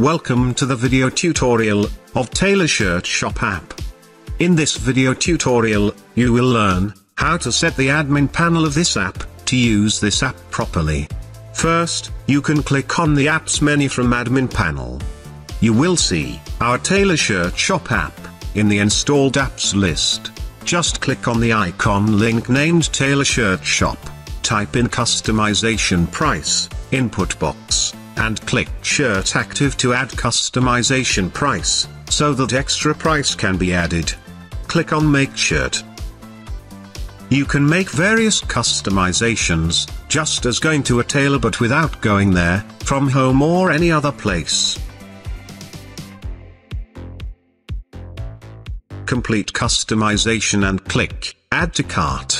Welcome to the video tutorial of Tailor Shirt Shop app. In this video tutorial, you will learn how to set the admin panel of this app to use this app properly. First, you can click on the apps menu from admin panel. You will see our Tailor Shirt Shop app in the installed apps list. Just click on the icon link named Tailor Shirt Shop, type in customization price, input box, and click shirt active to add customization price, so that extra price can be added. Click on make shirt. You can make various customizations, just as going to a tailor but without going there, from home or any other place. Complete customization and click add to cart.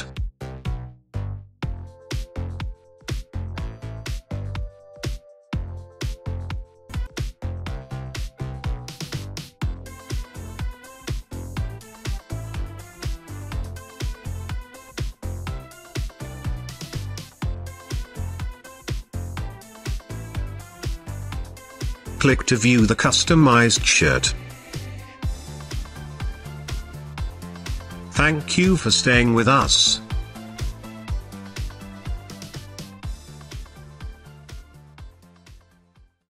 Click to view the customized shirt. Thank you for staying with us.